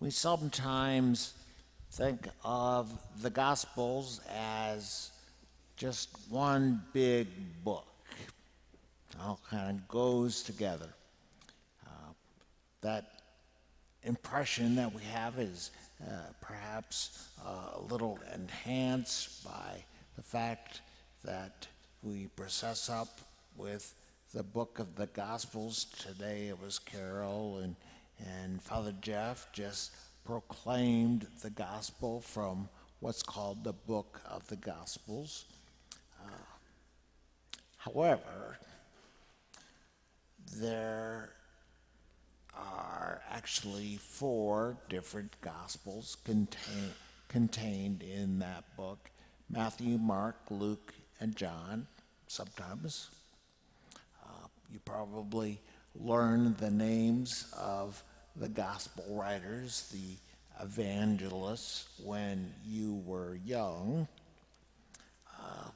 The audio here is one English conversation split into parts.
We sometimes think of the Gospels as just one big book. It all kind of goes together. Uh, that impression that we have is uh, perhaps uh, a little enhanced by the fact that we process up with the book of the Gospels. Today it was Carol and, and Father Jeff just proclaimed the gospel from what's called the book of the Gospels. Uh, however, there are actually four different gospels contain, contained in that book Matthew, Mark, Luke, and John, sometimes. Uh, you probably learn the names of the gospel writers, the evangelists, when you were young. Uh,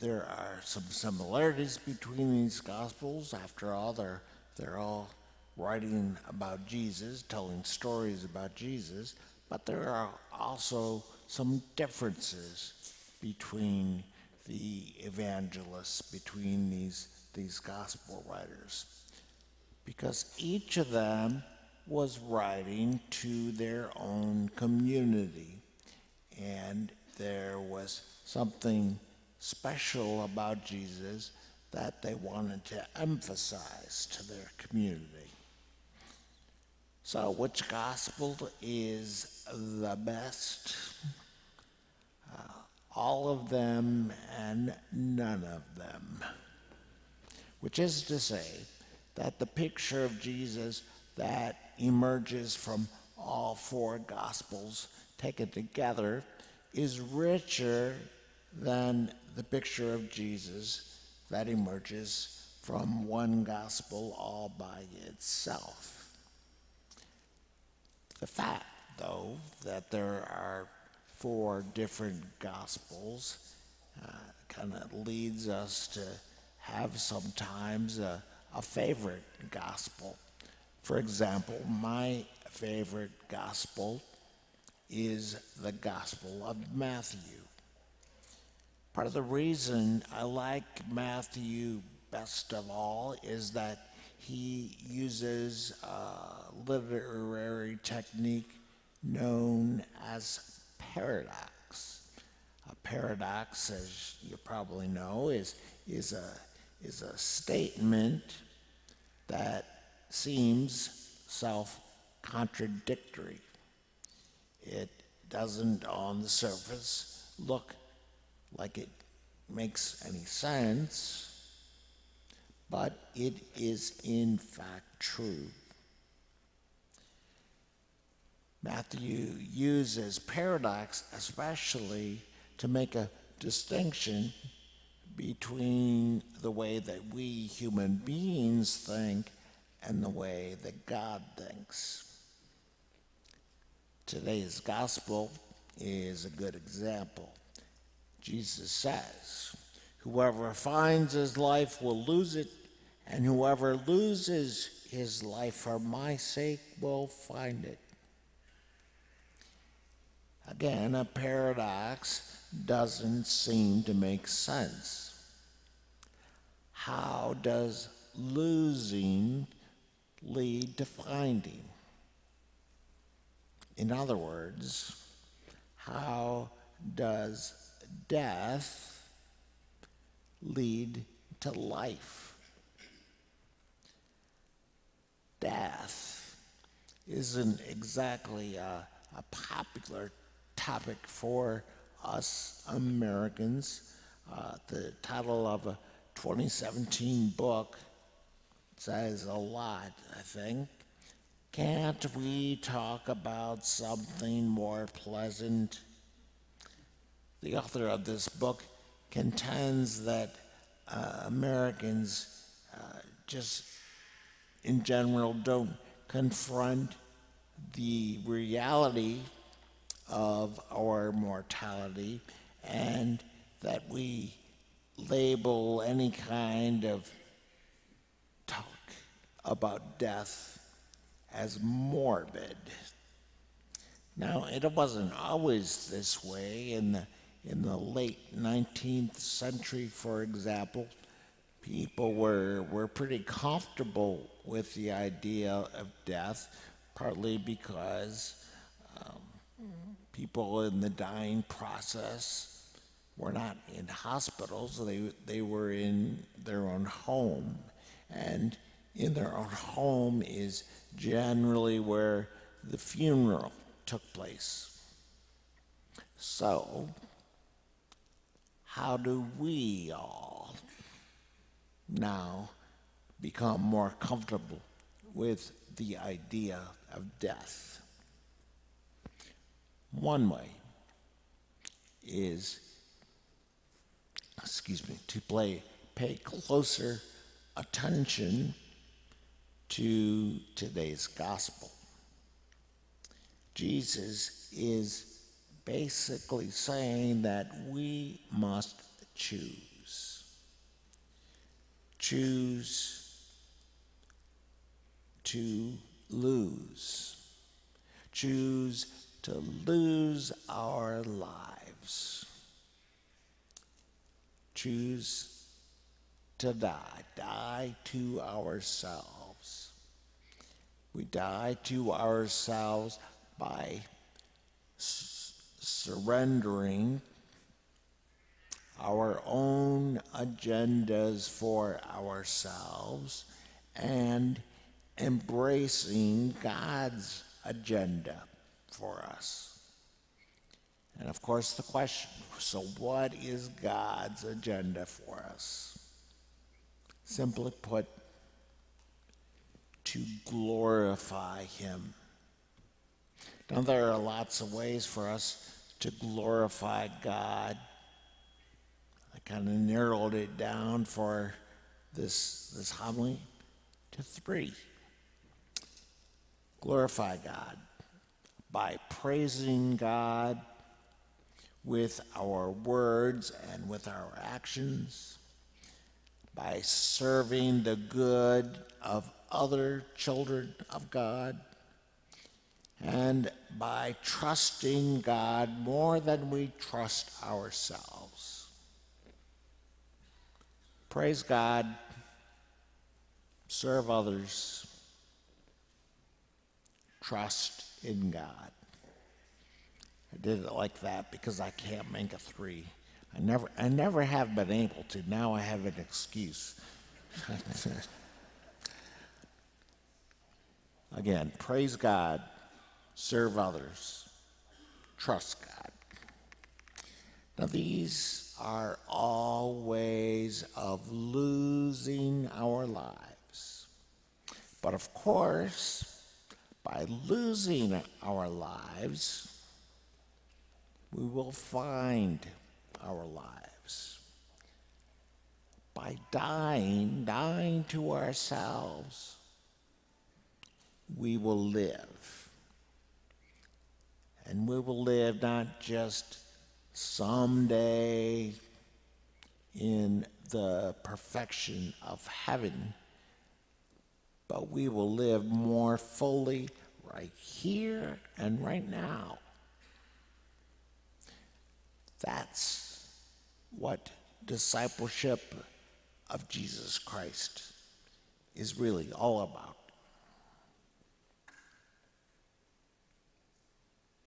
there are some similarities between these gospels. After all, they're, they're all writing about Jesus, telling stories about Jesus, but there are also some differences between the evangelists, between these, these gospel writers because each of them was writing to their own community. And there was something special about Jesus that they wanted to emphasize to their community. So, which gospel is the best? Uh, all of them and none of them. Which is to say, that the picture of Jesus that emerges from all four Gospels taken together is richer than the picture of Jesus that emerges from one Gospel all by itself. The fact, though, that there are four different Gospels uh, kind of leads us to have sometimes a a favorite gospel. For example, my favorite gospel is the Gospel of Matthew. Part of the reason I like Matthew best of all is that he uses a literary technique known as paradox. A paradox, as you probably know, is, is a is a statement that seems self contradictory. It doesn't, on the surface, look like it makes any sense, but it is in fact true. Matthew uses paradox especially to make a distinction between the way that we human beings think and the way that God thinks. Today's gospel is a good example. Jesus says, Whoever finds his life will lose it, and whoever loses his life for my sake will find it. Again, a paradox doesn't seem to make sense how does losing lead to finding? In other words, how does death lead to life? Death isn't exactly a, a popular topic for us Americans. Uh, the title of a 2017 book says a lot, I think. Can't we talk about something more pleasant? The author of this book contends that uh, Americans uh, just in general don't confront the reality of our mortality and that we label any kind of talk about death as morbid. Now, it wasn't always this way. In the, in the late 19th century, for example, people were, were pretty comfortable with the idea of death, partly because um, people in the dying process were not in hospitals, they, they were in their own home. And in their own home is generally where the funeral took place. So, how do we all now become more comfortable with the idea of death? One way is, excuse me, to play, pay closer attention to today's gospel. Jesus is basically saying that we must choose. Choose to lose. Choose to lose our lives. Choose to die. Die to ourselves. We die to ourselves by s- surrendering our own agendas for ourselves and embracing God's agenda for us. And of course, the question so, what is God's agenda for us? Simply put, to glorify Him. Now, there are lots of ways for us to glorify God. I kind of narrowed it down for this, this homily to three. Glorify God by praising God with our words and with our actions, by serving the good of other children of God, and by trusting God more than we trust ourselves. Praise God, serve others, trust in God. I did it like that because I can't make a three. I never, I never have been able to. Now I have an excuse. Again, praise God, serve others, trust God. Now, these are all ways of losing our lives. But of course, by losing our lives, we will find our lives. By dying, dying to ourselves, we will live. And we will live not just someday in the perfection of heaven, but we will live more fully right here and right now. That's what discipleship of Jesus Christ is really all about.